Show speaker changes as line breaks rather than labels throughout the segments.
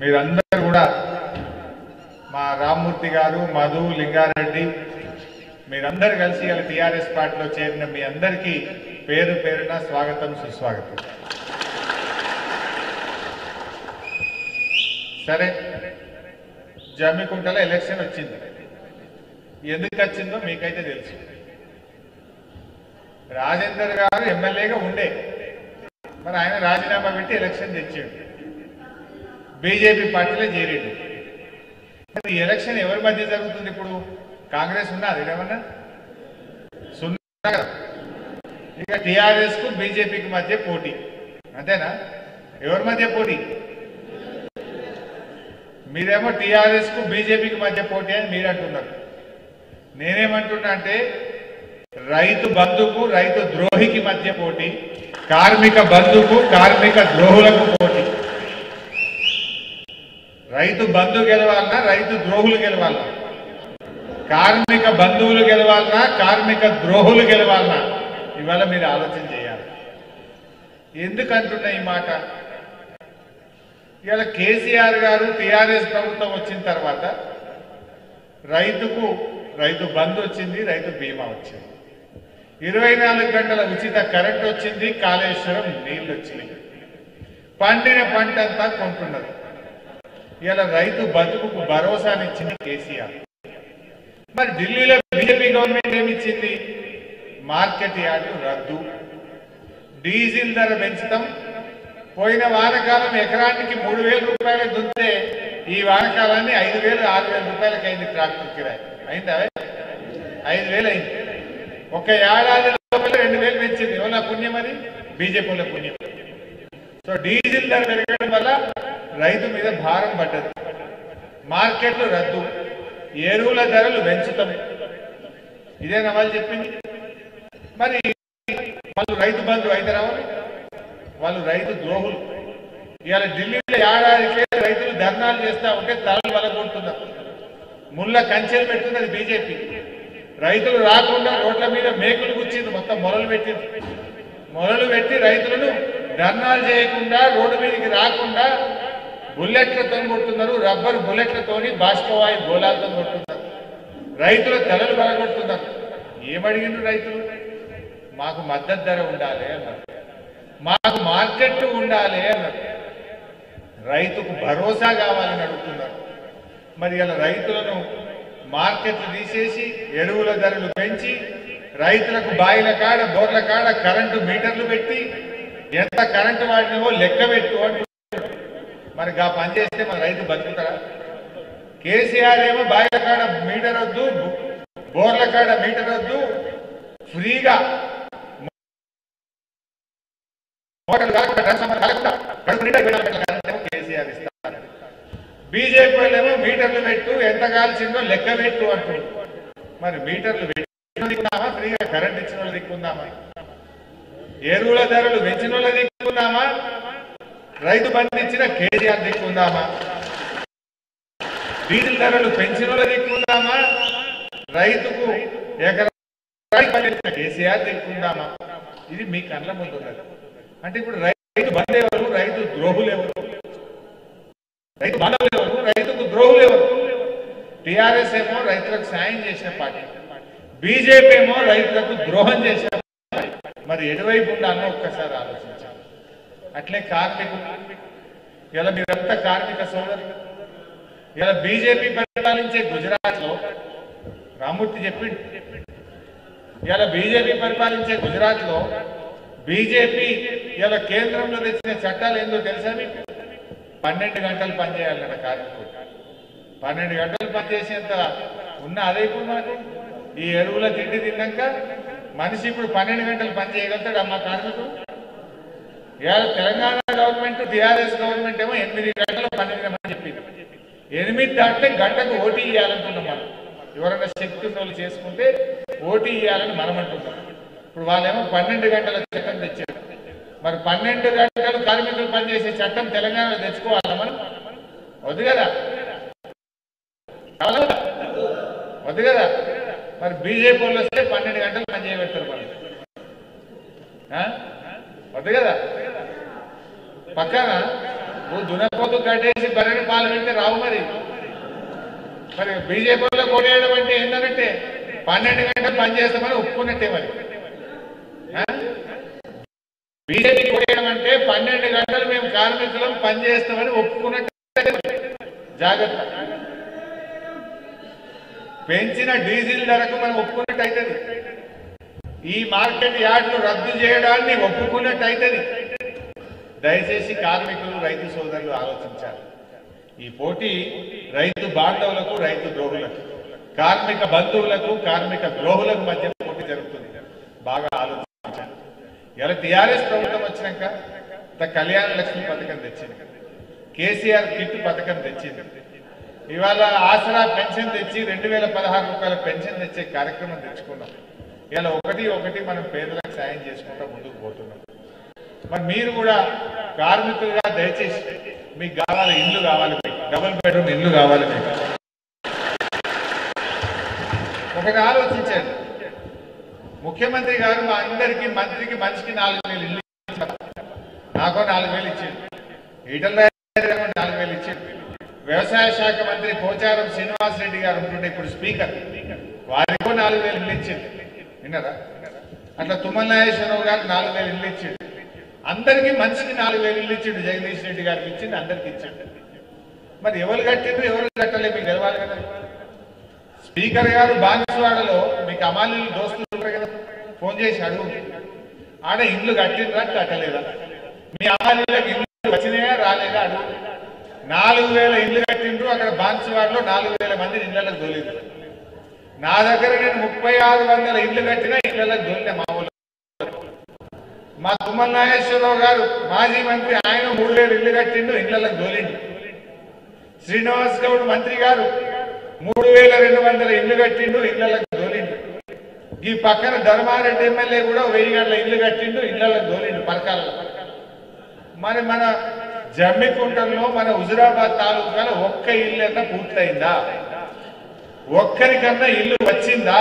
మీరందరూ కూడా మా రామ్మూర్తి గారు మధు లింగారెడ్డి మీరందరూ కలిసి ఇలా టీఆర్ఎస్ పార్టీలో చేరిన మీ అందరికీ పేరు పేరున స్వాగతం సుస్వాగతం. సరే జమ్మికుంటలో ఎలక్షన్ వచ్చింది. ఎందుకు వచ్చిందో మీకైతే తెలుసు. రాజేందర్ గారు ఎమ్మెల్యేగా ఉండే. మరి ఆయన రాజీనామా పెట్టి ఎలక్షన్ తెచ్చిండు. బీజేపీ పార్టీలో చేరేడు ఈ ఎలక్షన్ ఎవరి మధ్య జరుగుతుంది ఇప్పుడు? కాంగ్రెస్ ఉన్నది ఏమన్నా? సున్నా ఇక టిఆర్ఎస్కు బీజేపీకి మధ్య పోటీ. అంతేనా? ఎవరి మధ్య పోటీ? మీరేమో టిఆర్ఎస్కు బీజేపీకి మధ్య పోటీ అని మీరు అంటున్నారు. నేనేమంటున్నా అంటే రైతు బంధుకు రైతు ద్రోహికి మధ్య పోటీ కార్మిక బంధుకు కార్మిక ద్రోహులకు పోటీ. రైతు బంధు గెలవాలన్నా రైతు ద్రోహులు గెలవాలన్నా. కార్మిక బంధువులు గెలవాలన్నా కార్మిక ద్రోహులు గెలవాలన్నా. ఇవాళ మీరు ఆలోచన చేయాలి. ఎందుకంటున్నా ఈ మాట? ఇవాళ కేసీఆర్ గారు టీఆర్ఎస్ ప్రభుత్వం వచ్చిన తర్వాత రైతుకు రైతు బంధు వచ్చింది రైతు బీమా వచ్చింది. ఇరవై నాలుగు గంటల ఉచిత కరెంట్ వచ్చింది కాళేశ్వరం నీళ్ళు వచ్చినాయి. పండిన పంట అంతా కొంటున్నారు ఇలా రైతు బతుకుకు భరోసానిచ్చింది కేసీఆర్. మరి ఢిల్లీలో బీజేపీ గవర్నమెంట్ ఏమిచ్చింది మార్కెట్ యార్డు రద్దు. డీజిల్ ధర పెంచుతాం. పోయిన వానకాలం ఎకరానికి మూడు వేల రూపాయలు దుంతే ఈ వానకాలాన్ని ఐదు వేలు ఆరు వేల రూపాయలకి అయింది ట్రాక్టర్ కిరాయి. అయిందా? ఐదు వేలు అయింది. ఒక ఏడాది లోపల రెండు వేలు పెంచింది. ఎవరి పుణ్యం అది? బీజేపీల పుణ్యం. సో డీజిల్ ధర పెరగడం వల్ల రైతు మీద భారం పడ్డది. మార్కెట్లు రద్దు ఎరువుల ధరలు పెంచుతాం. ఇదేనా వాళ్ళు చెప్పింది. మరి వాళ్ళు రైతు బంధు అయితే రావాలి. వాళ్ళు రైతు ద్రోహులు. ఇవాళ ఢిల్లీలో ఏడాదికే రైతులు ధర్నాలు చేస్తా ఉంటే తలలు వలగొడుతున్నారు ముళ్ళ కంచెలు పెడుతున్నది బీజేపీ. రైతులు రాకుండా రోడ్ల మీద మేకులు గుచ్చింది మొత్తం మొరలు పెట్టింది. మొరలు పెట్టి రైతులను ధర్నాలు చేయకుండా రోడ్డు మీదకి రాకుండా బుల్లెట్లతో కొడుతున్నారు రబ్బర్ బుల్లెట్లతోని బాష్పవాయు గోళాలతో కొడుతున్నారు రైతుల తెలలు బలగొడుతున్నారు ఏమడిగిండ్రు రైతులు? మాకు మద్దతు ధర ఉండాలి అన్నారు. మాకు మార్కెట్ ఉండాలి అన్నారు. రైతుకు భరోసా కావాలని అడుగుతున్నారు. మరి ఇలా రైతులను మార్కెట్లు తీసేసి ఎరువుల ధరలు పెంచి రైతులకు బాయిల కాడ బోర్ల కాడ కరెంటు మీటర్లు పెట్టి ఎంత కరెంటు వాడినవో లెక్క పెట్టు మరి గా పని చేస్తే మన రైతు బతుకుతారా కేసీఆర్ ఏమో బాయిల కాడ మీటర్ వద్దు బోర్ల కాడ మీటర్ వద్దు ఫ్రీగా ఏమో కేసీఆర్ ఇస్తారు బీజేపీ వాళ్ళేమో మీటర్లు పెట్టు ఎంత కాల్చిందో లెక్క పెట్టు అంటారు మరి మీటర్లు పెట్టుకుందామా ఫ్రీగా కరెంట్ ఇచ్చిన వాళ్ళు దిక్కుందామా? ఎరువుల ధరలు పెంచిన వాళ్ళు దిక్కుందామా? రైతు బంధు ఇచ్చిన కేసీఆర్ దిక్కుందామా? డీజిల్ ధరలు పెంచిన వాళ్ళ దిక్కుందామా? రైతుకు ఎకరా కేసీఆర్ దిక్కుందామా? ఇది మీ కళ్ళ ముందు అంటే ఇప్పుడు రైతు బంధు ఎవరు? రైతు ద్రోహులు ఎవరు? రైతు బాంధవులు ఎవరు? రైతుకు ద్రోహులు ఎవరు? టిఆర్ఎస్ ఏమో రైతులకు సాయం చేసిన పార్టీ. బీజేపీ ఏమో రైతులకు ద్రోహం చేసిన పార్టీ. మరి ఎటువైపు ఉండాలని అన్న ఒక్కసారి ఆలోచించాలి అట్లే కార్మికులు. ఇలా రక్త కార్మిక సోదరులు. ఇలా బీజేపీ పరిపాలించే గుజరాత్లో రామూర్తి చెప్పిండు. ఇలా బీజేపీ పరిపాలించే గుజరాత్లో బీజేపీ ఇలా కేంద్రంలో తెచ్చిన చట్టాలు ఏందో తెలుసా మీకు? పన్నెండు గంటలు పనిచేయాలన్న కార్మికుడు. పన్నెండు గంటలు పనిచేసేంత ఉన్న అదే ఇప్పుడు మనకు ఈ ఎరువుల తిండి తిన్నాక మనిషి ఇప్పుడు పన్నెండు గంటలు పని చేయగలుగుతాడు అమ్మ కార్మికుడు? ఇవాళ తెలంగాణ గవర్నమెంట్ టీఆర్ఎస్ గవర్నమెంట్ ఏమో ఎనిమిది గంటలు పన్నెండు అని చెప్పింది. ఎనిమిది దాటితే గంటకు ఓటీ ఇవ్వాలనుకున్నాం మనం. ఎవరైనా శక్తి ఉన్న వాళ్ళు చేసుకుంటే ఓటీ ఇవ్వాలని మనం అంటున్నాం. ఇప్పుడు వాళ్ళేమో పన్నెండు గంటల చట్టం తెచ్చారు. మరి పన్నెండు గంటలు కార్మికులు పనిచేసే చట్టం తెలంగాణలో తెచ్చుకోవాలా మనం? వద్దు కదా. వద్దు కదా. మరి బీజేపీ వాళ్ళు వస్తే పన్నెండు గంటలు పని చేయబెడతారు మనం వద్దు కదా. పక్కన నువ్వు దునపోతు కట్టేసి బర్రెని పాలు పెడితే రావు మరి. మరి బీజేపీలో కొనేయడం అంటే ఏంటంటే పన్నెండు గంటలు పనిచేస్తామని ఒప్పుకున్నట్టే మరి. బీజేపీ కొనేయడం అంటే పన్నెండు గంటలు మేము కార్మికులం పనిచేస్తామని ఒప్పుకున్నట్టే మరి. జాగ్రత్త. పెంచిన డీజిల్ ధరకు మనం ఒప్పుకున్నట్టు అవుతుంది ఈ మార్కెట్ యార్డ్లు రద్దు చేయడాన్ని ఒప్పుకున్నట్టు అవుతుంది దయచేసి కార్మికులు రైతు సోదరులు ఆలోచించాలి. ఈ పోటీ రైతు బాంధవులకు రైతు ద్రోహులకు కార్మిక బంధువులకు కార్మిక ద్రోహులకు మధ్య పోటీ జరుగుతుంది. బాగా ఆలోచించాలి. ఇలా టిఆర్ఎస్ ప్రభుత్వం వచ్చినాక కళ్యాణ లక్ష్మి పథకం తెచ్చింది. కేసీఆర్ కిట్ పథకం తెచ్చింది. ఇవాళ ఆసరా పెన్షన్ తెచ్చి రెండు వేల పదహారు రూపాయల పెన్షన్ తెచ్చే కార్యక్రమం తెచ్చుకున్నాం. ఇలా ఒకటి ఒకటి మనం పేదలకు సాయం చేసుకుంటూ ముందుకు పోతున్నాం. మరి మీరు కూడా కార్మికులుగా దయచేసి మీకు కావాలి ఇల్లు కావాలి మీకు. డబుల్ బెడ్రూమ్ ఇల్లు కావాలి మీకు. ఒకటి ఆలోచించండి. ముఖ్యమంత్రి గారు మా అందరికీ మంత్రికి మనిషికి నాలుగు వేలు ఇల్లు నాకో నాలుగు వేలు ఇచ్చింది ఈటల నాలుగు వేలు ఇచ్చింది వ్యవసాయ శాఖ మంత్రి పోచారం శ్రీనివాస్ రెడ్డి గారు ఉంటుండే ఇప్పుడు స్పీకర్. వారికో నాలుగు వేలు ఇల్లు ఇచ్చింది విన్నారా? అట్లా తుమ్మల నాగేశ్వరరావు గారు నాలుగు వేలు ఇల్లు ఇచ్చింది అందరికీ మనిషికి నాలుగు వేలు ఇల్లు ఇచ్చిండు జగదీష్ రెడ్డి గారికి ఇచ్చిండు అందరికి ఇచ్చిండు. మరి ఎవరు కట్టిండ్రు ఎవరు కట్టలేదు మీకు తెలవాలి కదా? స్పీకర్ గారు బాన్సువాడలో మీకు అమాలీలు దోస్తులు ఉంటారు కదా ఫోన్ చేసి అడుగు. ఆడ ఇల్లు కట్టిండ్రా కట్టలేదా? మీ అమాలీలకు ఇల్లు వచ్చినాయా రాలేదా అడుగు. నాలుగు వేల ఇల్లు కట్టిండ్రు అక్కడ బాన్సువాడలో నాలుగు వేల మంది ఇళ్ళకు దొలేదు నా దగ్గర నేను ముప్పై ఆరు వందల ఇల్లు కట్టినా ఇళ్ళకు దొరికిన మా ఊళ్ళో మా తుమ్మల నాగేశ్వరరావు గారు మాజీ మంత్రి ఆయన మూడు వేలు ఇల్లు కట్టిండు ఇళ్ళకు దోలిండు. శ్రీనివాస్ గౌడ్ మంత్రి గారు మూడు వేల రెండు వందల ఇల్లు కట్టిండు ఇళ్ళకు దోలిండు. ఈ పక్కన ధర్మారెడ్డి ఎమ్మెల్యే కూడా వెయ్యి గంటల ఇల్లు కట్టిండు ఇళ్ళకు దోలిండు పరకాలలో. మరి మన జమ్మికుంటలో మన హుజురాబాద్ తాలూకాలో ఒక్క ఇల్లు అన్నా పూర్తయిందా? ఒక్కరికన్నా ఇల్లు వచ్చిందా?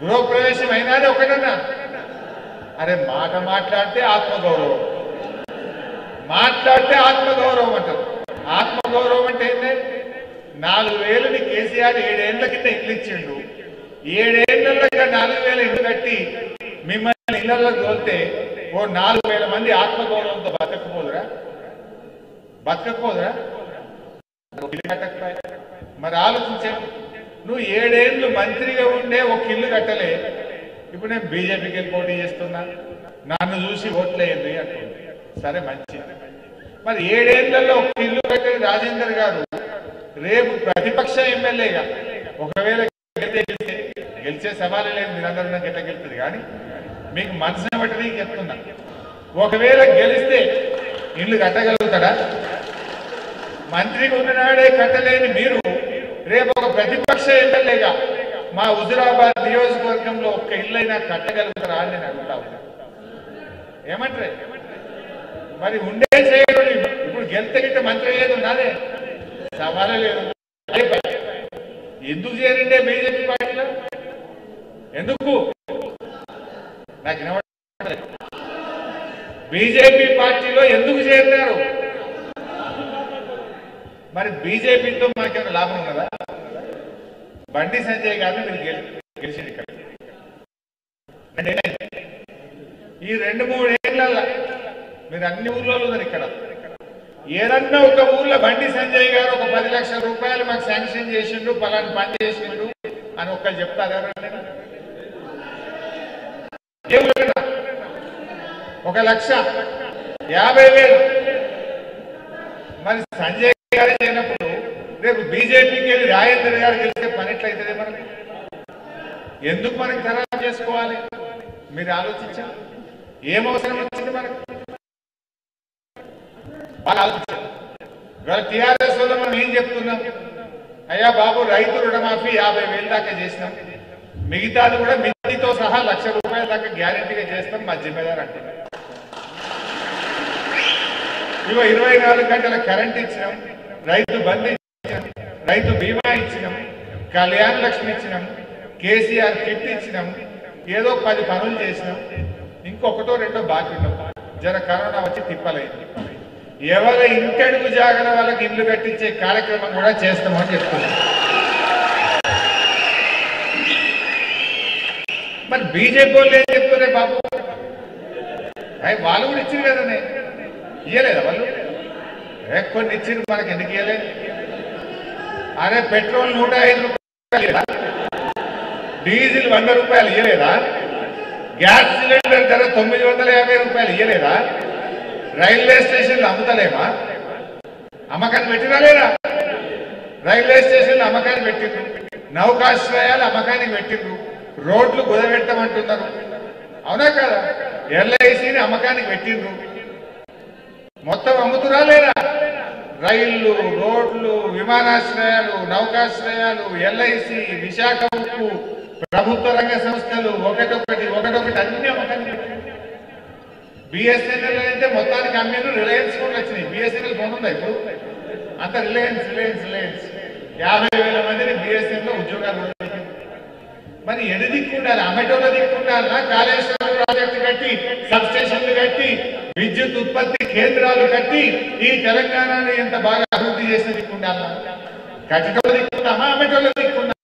గృహప్రవేశం అయినాది ఒకటన్నా. అరే మాట మాట్లాడితే ఆత్మగౌరవం. మాట్లాడితే ఆత్మగౌరవం అంటారు. ఆత్మగౌరవం అంటే ఏంటి నాలుగు వేలని కేసీఆర్ ఏడేళ్ళ కింద ఇల్లు ఇచ్చిండు నాలుగు వేల ఇల్లు కట్టి మిమ్మల్ని ఇళ్ళలో తోలితే ఓ నాలుగు వేల మంది ఆత్మగౌరవంతో బతకపోదురా? బతకపోదురా? మరి ఆలోచించండి నువ్వు ఏడేళ్ళు మంత్రిగా ఉండే ఒక ఇల్లు కట్టలే. ఇప్పుడు నేను బీజేపీకి వెళ్ళి పోటీ చేస్తున్నా. నన్ను చూసి ఓట్లేయండి అంటుంది. సరే మంచి మరి ఏడేళ్ళలో ఒక ఇల్లు కట్టే రాజేందర్ గారు రేపు ప్రతిపక్ష ఎమ్మెల్యేగా ఒకవేళ గెలిచే సవాలే లేదు మీరందరూ గట్ట ఎట్లా కానీ మీకు మనసుని బట్టి నీకు చెప్తున్నా. ఒకవేళ గెలిస్తే ఇల్లు కట్టగలుగుతాడా? మంత్రిగా ఉన్ననాడే కట్టలేని మీరు రేపు ఒక ప్రతిపక్ష ఎమ్మెల్యేగా మా హుజురాబాద్ నియోజకవర్గంలో ఒక్క ఇల్లైనా కట్టగలుగుతారా అని నేను అడుగుతా ఉన్నా. ఏమంటారు? మరి ఉండే చేయడం ఇప్పుడు గెలితే గిట్ట మంత్రి లేదు నాదే. సవాలే లేదు. ఎందుకు చేరిండే బీజేపీ పార్టీలో? ఎందుకు? నాకు వినబడలేదు బీజేపీ పార్టీలో ఎందుకు చేరినారు? మరి బీజేపీతో మాకేమైనా లాభం ఉన్నదా? బండి సంజయ్ గారిని మీరు గెలిచింది ఇక్కడ. ఈ రెండు మూడు ఏళ్ళ మీరు అన్ని ఊర్లలో ఉన్నారు ఇక్కడ. ఏదన్నా ఒక ఊర్లో బండి సంజయ్ గారు ఒక పది లక్షల రూపాయలు మాకు శాంక్షన్ చేసిండు పలాని పని చేసిండు అని ఒక్కరు చెప్తారు ఎవరైనా? ఒక లక్ష యాభై వేలు. మరి సంజయ్ గారే చేయనప్పుడు రేపు బీజేపీకి వెళ్ళి రాజేంద్ర గారు గెలిస్తే పని ఎట్లయితుంది మనకి? ఎందుకు మనకి ఖరాబ్ చేసుకోవాలి? మీరు ఆలోచించారు ఏం అవసరం వచ్చింది మనకు? వాళ్ళు ఆలోచించారు ఇవాళ టీఆర్ఎస్ వల్ల మనం ఏం చెప్తున్నాం? అయ్యా బాబు రైతు రుణమాఫీ యాభై వేలు దాకా చేసినాం. మిగతాది కూడా మిగతాతో సహా లక్ష రూపాయల దాకా గ్యారెంటీగా చేస్తాం మా జిమ్మేదారు అంటే ఇవ ఇరవై నాలుగు గంటల కరెంట్ ఇచ్చినాం. రైతు బంద్ రైతు బీమా ఇచ్చినాం కళ్యాణ లక్ష్మి ఇచ్చినాం కేసీఆర్ కిట్ ఇచ్చినాం ఏదో పది పనులు చేసినాం ఇంకొకటో రెండో బాకీ జర కరోనా వచ్చి తిప్పలేదు. ఎవరి ఇంటడుగు జాగల వాళ్ళకి ఇల్లు కట్టించే కార్యక్రమం కూడా చేస్తామని చెప్తున్నాం మరి బీజేపీ వాళ్ళు ఏం చెప్తున్నారు బాబు? అయ్యి వాళ్ళు కూడా ఇచ్చింది కదనే? ఇయ్యలేదా వాళ్ళు? ఏ కొన్ని ఇచ్చింది మనకి ఎందుకు ఇయ్యలేదు అరే పెట్రోల్ నూట ఐదు రూపాయలు డీజిల్ వంద రూపాయలు ఇవ్వలేదా గ్యాస్ సిలిండర్ ధర తొమ్మిది వందల యాభై రూపాయలు ఇవ్వలేదా రైల్వే స్టేషన్లు అమ్ముతలేమా? అమ్మకాన్ని పెట్టినా లేదా? రైల్వే స్టేషన్లు అమ్మకాన్ని పెట్టిండ్రు నౌకాశ్రయాలు అమ్మకానికి పెట్టిండ్రు రోడ్లు కుదబెట్టమంటున్నారు అవునా కదా? ఎల్ఐసిని అమ్మకానికి పెట్టిండ్రు మొత్తం అమ్ముతురా లేదా? రైళ్ళు రోడ్లు విమానాశ్రయాలు నౌకాశ్రయాలు ఎల్ఐసి విశాఖ ఉక్కు ప్రభుత్వ రంగ సంస్థలు ఒకటొకటి ఒకటొకటి అన్ని బిఎస్ఎన్ఎల్ అయితే మొత్తానికి అమ్మేను రిలయన్స్ కూడా వచ్చినాయి. బిఎస్ఎన్ఎల్ ఫోన్ ఉందా ఇప్పుడు. అంత రిలయన్స్ రిలయన్స్ రిలయన్స్. యాభై వేల మందిని బిఎస్ఎన్ఎల్లో ఉద్యోగాలు మరి ఎన్ని దిక్కుండాలి అమెటోలో దిక్కుండాలనా కాళేశ్వరం ప్రాజెక్టు కట్టి సబ్ స్టేషన్లు కట్టి విద్యుత్ ఉత్పత్తి కేంద్రాలు కట్టి ఈ తెలంగాణని ఎంత బాగా అభివృద్ధి చేసిన దిక్కుండాలనా కట్టడంలో దిక్కుందామా అమెటోలో దిక్కుందా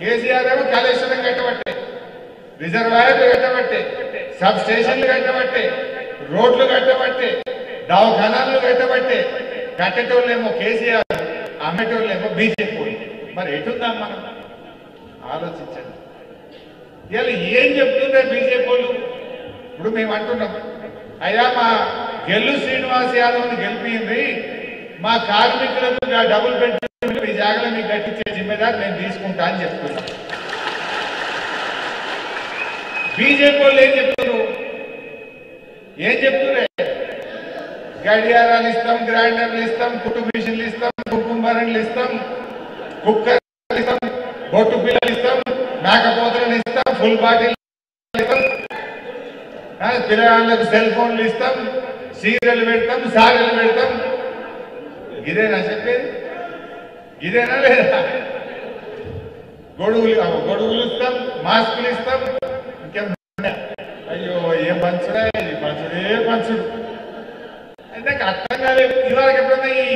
కేసీఆర్ ఏమో కాళేశ్వరం కట్టబట్టే రిజర్వాయర్లు కట్టబట్టే సబ్ స్టేషన్లు కట్టబట్టే రోడ్లు కట్టబట్టే దవాఖానాలు కట్టబట్టే కట్టేటోళ్ళేమో కేసీఆర్ అమ్మేటోళ్ళేమో బీజేపీ. మరి ఎటుందాం మనం? ఆలోచించండి. ఇవాళ ఏం చెప్తుంటే బీజేపీ వాళ్ళు? ఇప్పుడు మేము అంటున్నాం. అయ్యా మా గెల్లు శ్రీనివాస్ యాదవ్ని గెలిపింది. మా కార్మికులకు డబుల్ బెడ్రూమ్ మీ జాగ్రత్త మీకు గట్టించే జిమ్మేదారు నేను తీసుకుంటా అని చెప్తున్నా. బీజేపీ వాళ్ళు ఏం చెప్తున్నారు? ఏం చెప్తున్నారు? గడియారాలు ఇస్తాం గ్రైండర్లు ఇస్తాం కుట్టు మిషన్లు ఇస్తాం కుటుంబరణలు ఇస్తాం కుక్కర్ ఇస్తాం బొట్టు పిల్లలు ఇస్తాం మేకపోతలను ఇస్తాం ఫుల్ బాటిల్ పిల్లగాళ్ళకు సెల్ ఫోన్లు ఇస్తాం సీరియల్ పెడతాం సారీలు పెడతాం. ఇదేనా చెప్పేది? ఇదేనా లేదా? గొడుగులు గొడుగులు ఇస్తాం మాస్కులు ఇస్తాం. ఇంకేం అయ్యో ఏం పంచుడా ఇది? పంచుడే పంచుడు అయితే అర్థం కాలేదు ఇవాళ ఎప్పుడన్నా ఈ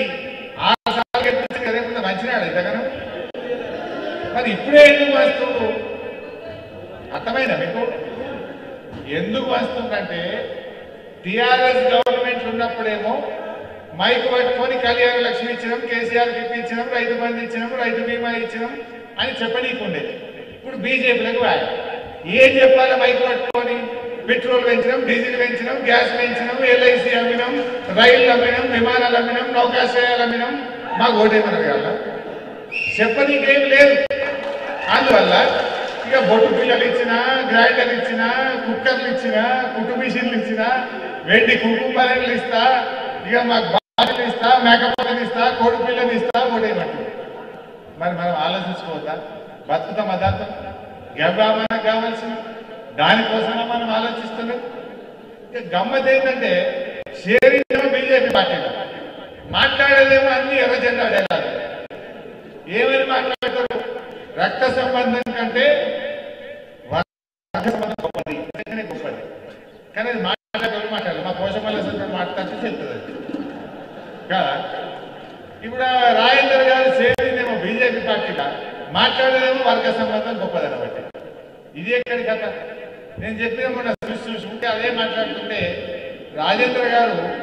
ఆరు సార్లు ఎప్పుడు కదా? ఎప్పుడన్నా మంచినాడు ఇంతగానో మరి ఇప్పుడే ఎందుకు వస్తువు అర్థమైందా మీకు? ఎందుకు వస్తుందంటే టిఆర్ఎస్ గవర్నమెంట్ ఉన్నప్పుడేమో మైక్ పట్టుకొని కళ్యాణ లక్ష్మి ఇచ్చినాం కేసీఆర్కి ఇప్పించినాం రైతు బంధు ఇచ్చినాం రైతు బీమా ఇచ్చినాం అని చెప్పనీకుండేది ఇప్పుడు బీజేపీలకు వాయి ఏం చెప్పాలి మైక్ పట్టుకొని? పెట్రోల్ పెంచినాం డీజిల్ పెంచినాం గ్యాస్ పెంచినాం ఎల్ఐసి అమ్మినాం రైళ్ళు అమ్మినాం విమానాలు అమ్మినాం నౌకాశ్రయాలు అమ్మినాం మాకు ఓటేమన్నారు చెప్పనీకేం లేదు. అందువల్ల ఇక బొట్టు పిల్లలు ఇచ్చిన గ్రైండర్లు ఇచ్చిన కుక్కర్లు ఇచ్చిన కుట్టు మిషన్లు ఇచ్చిన వెండి కుంకుమలు ఇస్తా ఇక మాకు బాధలు ఇస్తా మేకపోతలు ఇస్తా కోడి పిల్లలు ఇస్తా ఓటేయమంటారు. మరి మనం ఆలోచించుకోవద్దా? బతుకుతాం దాంతో గవ్వా మనకు కావాల్సిన దానికోసమే మనం ఆలోచిస్తున్నాం. ఇక గమ్మత్ ఏంటంటే షేరింగ్ బీజేపీ పార్టీలో మాట్లాడేదేమో అన్ని ఎర్ర జెండా ఏమని మాట్లాడతారు? రక్త సంబంధం కంటే వర్గ సంబంధం గొప్పది. గొప్పది. కానీ అది మాట్లాడేవాళ్ళు మాట్లాడాలి మా పోషమల్ల మాట్లాడితే చెప్తుంది. కదా? ఇప్పుడు రాజేందర్ గారు చేరిందేమో బీజేపీ పార్టీగా. మాట్లాడేదేమో వర్గ సంబంధం గొప్పదని బట్టి ఇది ఎక్కడి కథ? నేను చెప్పిన మొన్న చూసి చూసుకుంటే అదే మాట్లాడుతుంటే రాజేంద్ర గారు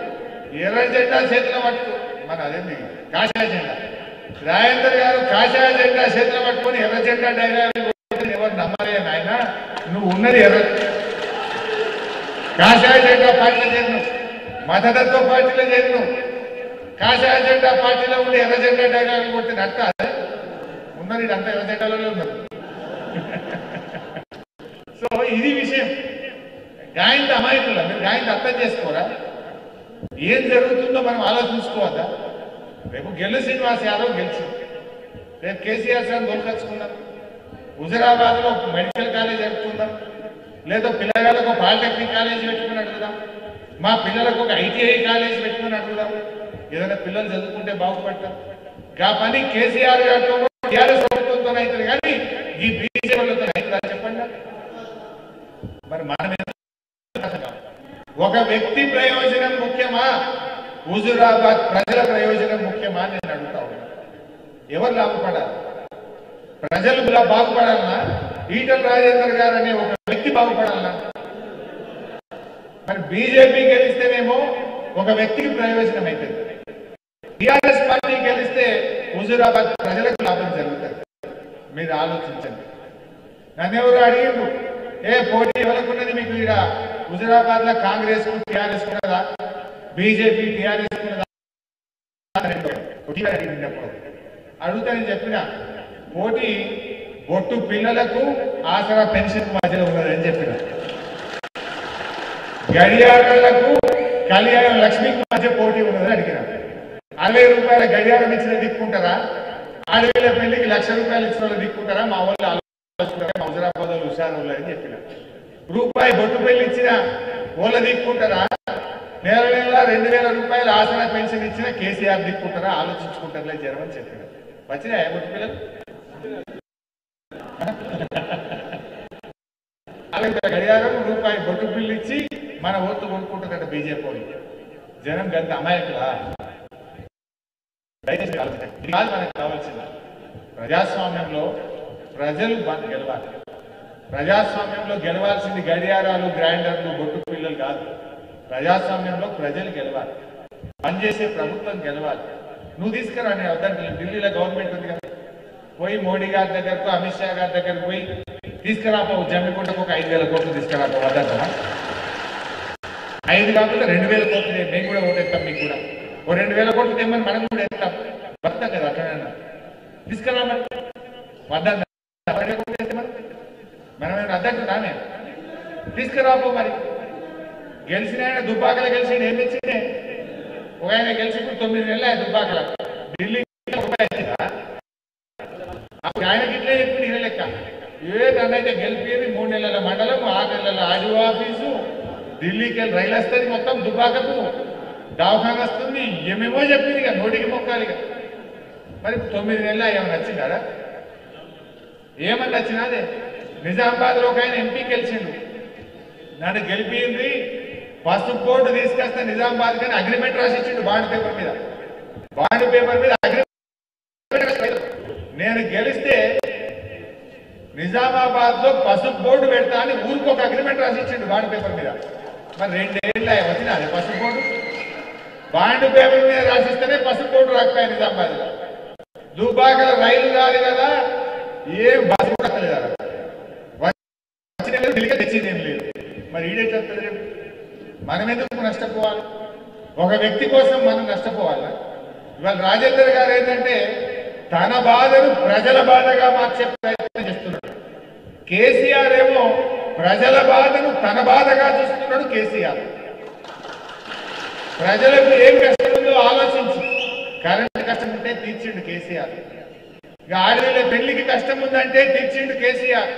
ఎర్ర జెండా చేతిలో పట్టు మన అదేంది? కాషాయ జెండా. రాజేందర్ గారు కాషాయ జెండా చేతిలో పట్టుకొని ఎర్ర జెండా డైలాగ్ ఎవరు నమ్మలే నాయన? నువ్వు ఉన్నది ఎర్ర. కాషాయ జెండా పార్టీలో చేరినావు. మతతత్వ పార్టీలో చేరినావు. కాషాయ జెండా పార్టీలో ఉండి ఎర్ర జెండా డైలాగ్ కొట్టిన అట్ట ఉన్నది అంతా ఎర్ర జెండాలోనే ఉన్నారు సో ఇది విషయం. గాయంత అమాయకుల మీరు గాయంత అర్థం చేసుకోరా? ఏం జరుగుతుందో మనం ఆలోచించుకోవద్దా? రేపు గెల్లు శ్రీనివాస్ యాదవ్ గెలిచి రేపు కేసీఆర్ సార్ దొరకచ్చుకుందాం హుజరాబాద్లో మెడికల్ కాలేజ్ పెట్టుకుందాం లేదా పిల్లగాళ్ళకు ఒక పాలిటెక్నిక్ కాలేజ్ పెట్టుకుని అడుగుదాం మా పిల్లలకు ఒక ఐటీఐ కాలేజ్ పెట్టుకుని అడుగుదాం ఏదైనా పిల్లలు చదువుకుంటే బాగుపడతాం గా పని కేసీఆర్ గారితో టీఆర్ఎస్ ప్రభుత్వంతో అవుతుంది కానీ ఈ బీజేపీ వాళ్ళతో అవుతుందా. చెప్పండి. నాకు? మరి మనం ఎందుకు ఒక వ్యక్తి ప్రయోజనం ముఖ్యమా? హుజురాబాద్ ప్రజల ప్రయోజనం ముఖ్యమా నేను అడుగుతా ఎవరు లాభపడాలి? ప్రజలు ఇలా బాగుపడాలన్నా ఈటల రాజేందర్ గారు అనే ఒక వ్యక్తి బాగుపడాలన్నా మరి బీజేపీ గెలిస్తేనేమో ఒక వ్యక్తికి ప్రయోజనం అవుతుంది టిఆర్ఎస్ పార్టీ గెలిస్తే హుజూరాబాద్ ప్రజలకు లాభం జరుగుతుంది. మీరు ఆలోచించండి. నన్ను ఎవరు అడిగిండు ఏ పోటీ ఎవరుకున్నది మీకు ఇక్కడ హుజూరాబాద్లో కాంగ్రెస్ టిఆర్ఎస్ ఉన్నదా? బీజేపీ టీఆర్ఎస్ అని అడుగుతా నేను చెప్పిన పోటీ బొట్టు పిల్లలకు ఆసరా పెన్షన్ మధ్యలో ఉన్నదని చెప్పిన. గడియారాలకు కళ్యాణం లక్ష్మికి మధ్య పోటీ ఉన్నదని అడిగిన. అరవై రూపాయల గడియారం ఇచ్చిన దిక్కుంటారా ఆడవేల పెళ్ళికి లక్ష రూపాయలు ఇచ్చిన వాళ్ళు దిక్కుంటారా మా వాళ్ళు ఆలోచిస్తున్నారా హుజరాబాద్ హుషారు అని చెప్పిన. రూపాయి బొట్టు పెళ్ళి ఇచ్చిన వాళ్ళ దిక్కుంటారా నేల నెల రెండు వేల రూపాయలు ఆసన పెన్షన్ ఇచ్చిన కేసీఆర్ దిక్కుంటారా? ఆలోచించుకుంటారులే జరమని అని చెప్పిన. వచ్చినాయా పిల్లలు? అలాగే గడియారం రూపాయి బొట్టు బిల్లు ఇచ్చి మన ఓట్లు కొనుక్కుంటారట బీజేపీ జనం గంత అమాయకులా? దయచేసి ఇది కాదు మనకు కావాల్సింది. ప్రజాస్వామ్యంలో ప్రజలు గెలవాలి. ప్రజాస్వామ్యంలో గెలవాల్సింది గడియారాలు గ్రైండర్లు బొట్టు పిల్లలు కాదు. ప్రజాస్వామ్యంలో ప్రజలు గెలవాలి. పనిచేసే ప్రభుత్వం గెలవాలి. నువ్వు తీసుకురా నేను వద్దంటే ఢిల్లీలో గవర్నమెంట్ ఉంది కదా. పోయి మోడీ గారి దగ్గరకు అమిత్ షా గారి దగ్గరకు పోయి తీసుకురాపో జమ్మికుంటకు ఒక ఐదు వేల కోట్లు తీసుకురాపో వద్దంటారా ఐదు కాకుండా రెండు వేల కోట్లు నేను- మేము కూడా ఓటేస్తాం మీకు కూడా. ఓ రెండు వేల కోట్లు తెమ్మని మనం కూడా వేస్తాం. వస్తాం కదా అట్లనే తీసుకురా మరి వద్దంట. రెండు వేల కోట్లు వేస్తే మరి మనం ఏమైనా వద్దంటున్నామే తీసుకురాపో మరి. గెలిచిన ఆయన దుబ్బాకలో గెలిచి ఏం ఒక ఆయన గెలిచి ఇప్పుడు తొమ్మిది నెలలు ఆయన దుబ్బాకల. ఢిల్లీ ఆయనకి ఇట్లే చెప్పింది ఇదే లెక్క. ఏ నన్నైతే గెలిపేది మూడు నెలల మండలం ఆరు నెలల ఆడియో ఆఫీసు ఢిల్లీకి వెళ్ళి రైలు వస్తుంది మొత్తం దుబ్బాకకు. దవాఖాన వస్తుంది ఏమేమో చెప్పింది ఇక నోటికి మొక్కాలి ఇక. మరి తొమ్మిది నెలలు ఏమైనా వచ్చిందా ఏమన్నా వచ్చినాదే నిజామాబాద్లో ఒక ఆయన ఎంపీ గెలిచిండు. నన్ను గెలిపింది పసుపు బోర్డు తీసుకొస్తే నిజామాబాద్ కానీ అగ్రిమెంట్ రాసిచ్చిండు బాండ్ పేపర్ మీద. బాండ్ పేపర్ మీద అగ్రిమెంట్ నేను గెలిస్తే నిజామాబాద్లో పసుపు బోర్డు పెడతా అని ఊరికి ఒక అగ్రిమెంట్ రాసిచ్చిండు బాండ్ పేపర్ మీద. మరి రెండేళ్ళు వచ్చిన అది పసుపు బోర్డు. బాండ్ పేపర్ మీద రాసిస్తేనే పసుపు బోర్డు రాకపోయా నిజామాబాద్లో దుబాకల రైలు కాదు కదా ఏం బస్సు కూడా వస్తలేదు వచ్చిన లేదు తెచ్చింది ఏం లేదు. మరి ఈడేట్ వస్తుంది రేపు మనం ఎందుకు నష్టపోవాలి? ఒక వ్యక్తి కోసం మనం నష్టపోవాలా? ఇవాళ రాజేందర్ గారు ఏంటంటే తన బాధను ప్రజల బాధగా మార్చే ప్రయత్నం చేస్తున్నాడు. కేసీఆర్ ఏమో ప్రజల బాధను తన బాధగా చూస్తున్నాడు కేసీఆర్. ప్రజలకు ఏం కష్టం ఉందో ఆలోచించి. కరెంట్ కష్టం ఉంటే తీర్చిండు కేసీఆర్. ఇక పెళ్ళికి కష్టం ఉందంటే తీర్చిండు కేసీఆర్.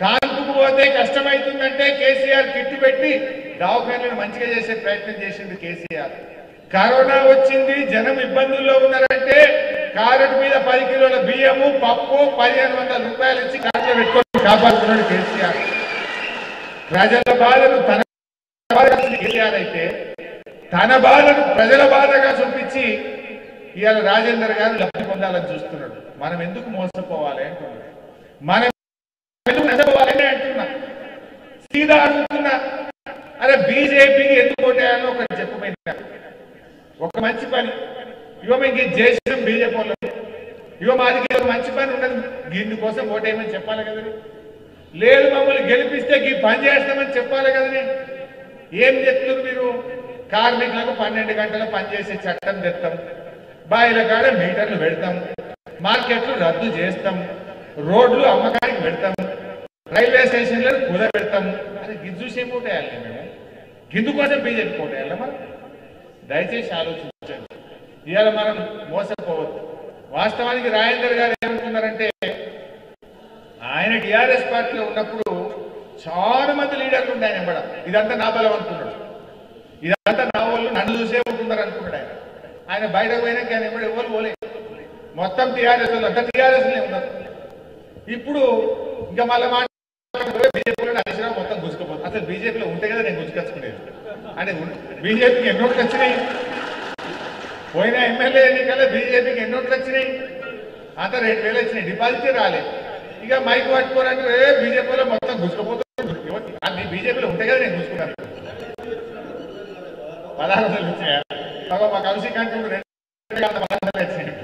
కాల్పుకు పోతే కష్టమవుతుందంటే కేసీఆర్ కిట్టు పెట్టి దవాఖానలను మంచిగా చేసే ప్రయత్నం చేసిండు కేసీఆర్. కరోనా వచ్చింది జనం ఇబ్బందుల్లో ఉన్నారంటే క్యారెట్ మీద పది కిలోల బియ్యము పప్పు పదిహేను వందల రూపాయలు ఇచ్చి కరెంట్లో పెట్టుకొని కాపాడుతున్నాడు కేసీఆర్. ప్రజల బాధను తన కేసీఆర్ అయితే తన బాధను ప్రజల బాధగా చూపించి ఇవాళ రాజేందర్ గారు లబ్ధి పొందాలని చూస్తున్నాడు. మనం ఎందుకు మోసపోవాలి అంటున్నాడు. మనం ఎందుకు నష్టపోవాలని అంటున్నా. సీదా సరే అరే బీజేపీకి ఎందుకు ఓటేయాలని ఒకటి చెప్పమైంది ఒక మంచి పని. ఇగో మేము ఇది బీజేపీ ఇవ్వ ఇగో మాది ఒక మంచి పని ఉండదు దీని కోసం ఓటేయమని చెప్పాలి కదండి లేదు మమ్మల్ని గెలిపిస్తే ఈ పని చేస్తామని చెప్పాలి కదండి ఏం చెప్తున్నారు మీరు? కార్మికులకు పన్నెండు గంటలు పనిచేసే చట్టం తెస్తాం బాయిల కాడ మీటర్లు పెడతాం. మార్కెట్లు రద్దు చేస్తాం. రోడ్లు అమ్మకానికి పెడతాం. రైల్వే స్టేషన్లను కుదర పెడతాం అది గిజ్జు చూసే మేము. గిద్దు కోసం బీజేపీ పోటేయాలి మనం దయచేసి ఆలోచించండి. ఇవాళ మనం మోసపోవద్దు. వాస్తవానికి రాజేందర్ గారు ఏమంటున్నారంటే ఆయన టిఆర్ఎస్ పార్టీలో ఉన్నప్పుడు చాలా మంది లీడర్లు ఉండే ఆయన ఇదంతా నా బలం అనుకున్నాడు. ఇదంతా నా వాళ్ళు నన్ను చూసే ఉంటున్నారు అనుకున్నాడు ఆయన. ఆయన బయటకు పోయినాక ఆయన ఎంబడి ఎవరు పోలే. మొత్తం టీఆర్ఎస్ అంత అంతా టీఆర్ఎస్ ఉన్నారు. ఇప్పుడు ఇంకా మళ్ళీ మాట బీజేపీలో అడిసినా మొత్తం గుంజుకుపోతుంది అసలు బీజేపీలో ఉంటే కదా నేను గుర్తుకొచ్చుకునేది. అంటే బీజేపీకి ఎన్నోట్లు వచ్చినాయి? పోయిన ఎమ్మెల్యే ఎన్నికల్లో బీజేపీకి ఎన్నోట్లు వచ్చినాయి? అంత రెండు వేలు వచ్చినాయి. డిపాజిట్ రాలేదు ఇక మైక్ పట్టుకోరంటే ఏ బీజేపీలో మొత్తం గుసుకుపోతుంది మీ బీజేపీలో ఉంటే కదా నేను గుసుకున్నాను పదహారు వందలు వచ్చినాయా పాపం మా కౌశిక్ అంటుండ్రు రెండు వచ్చినాయి.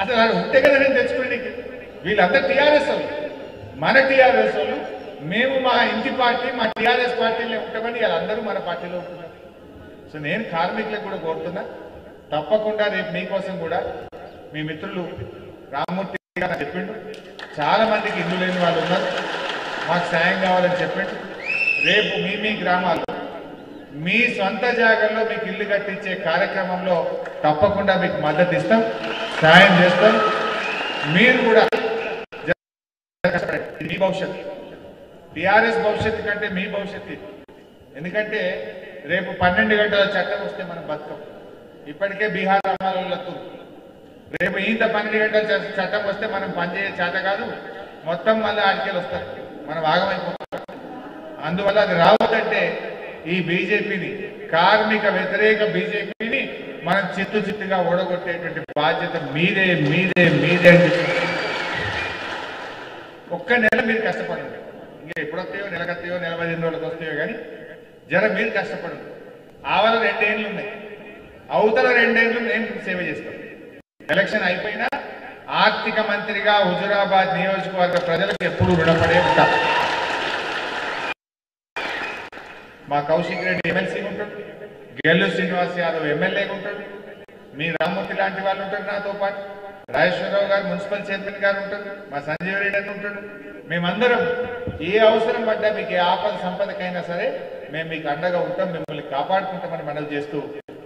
అసలు వాడు ఉంటే కదా నేను తెచ్చుకునే వీళ్ళందరూ టీఆర్ఎస్ వాళ్ళు. మన టీఆర్ఎస్ వాళ్ళు మేము మా ఇంటి పార్టీ మా టీఆర్ఎస్ పార్టీలో ఉంటామని వాళ్ళందరూ మన పార్టీలో ఉంటున్నారు. సో నేను కార్మికులకు కూడా కోరుతున్నా తప్పకుండా రేపు మీకోసం కూడా మీ మిత్రులు రామ్మూర్తి గారు చెప్పిండు. చాలా మందికి ఇల్లు లేని వాళ్ళు ఉన్నారు. మాకు సాయం కావాలని చెప్పిండు. రేపు మీ మీ గ్రామాల్లో మీ సొంత జాగాల్లో మీకు ఇల్లు కట్టించే కార్యక్రమంలో తప్పకుండా మీకు మద్దతు ఇస్తాం సాయం చేస్తాం. మీరు కూడా మీ భవిష్యత్తు. టిఆర్ఎస్ భవిష్యత్తు కంటే మీ భవిష్యత్తు ఎందుకంటే రేపు పన్నెండు గంటల చట్టం వస్తే మనం బతకం. ఇప్పటికే బీహార్ అమలు రేపు ఈత పన్నెండు గంటల చట్టం వస్తే మనం పనిచేయే చేత కాదు మొత్తం మళ్ళీ ఆడికెళ్ళి వస్తారు. మనం ఆగమైపోతాం. అందువల్ల అది రావద్దంటే ఈ బీజేపీని కార్మిక వ్యతిరేక బీజేపీని మనం చిత్తు చిత్తుగా ఓడగొట్టేటువంటి బాధ్యత మీదే మీదే మీదే అని ఒక్క నెల మీరు కష్టపడండి. ఇంకా ఎప్పుడొస్తాయో నెలకొస్తాయో నెల పదిహేను రోజులకు వస్తాయో కానీ జనం మీరు కష్టపడదు ఆవల రెండేళ్ళు ఉన్నాయి. అవతల రెండేళ్ళు నేను సేవ చేస్తాం ఎలక్షన్ అయిపోయినా ఆర్థిక మంత్రిగా హుజురాబాద్ నియోజకవర్గ ప్రజలకు ఎప్పుడు రుణపడే ఉంటా. మా కౌశిక్ రెడ్డి ఎమ్మెల్సీ ఉంటాడు. గెల్లు శ్రీనివాస్ యాదవ్ ఎమ్మెల్యేగా ఉంటాడు. మీ రామ్మూర్తి లాంటి వాళ్ళు ఉంటారు నాతో పాటు. రాజేశ్వరరావు గారు మున్సిపల్ చైర్మన్ గారు ఉంటారు మా సంజీవ్ రెడ్డి అని ఉంటాడు. మేమందరం ఏ అవసరం పడ్డా మీకు ఏ ఆపద సంపదకైనా సరే మేము మీకు అండగా ఉంటాం మిమ్మల్ని కాపాడుకుంటామని మనవి చేస్తూ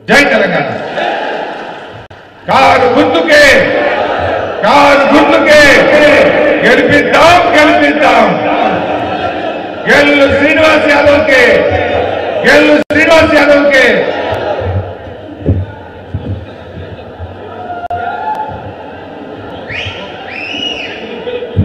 జై తెలంగాణ. కారు గుర్తుకే కారు గుర్తుకే గెలిపిద్దాం గెలిపిద్దాం. గెల్లు శ్రీనివాస్ యాదవ్కే గెల్లు శ్రీనివాస్ యాదవ్కే.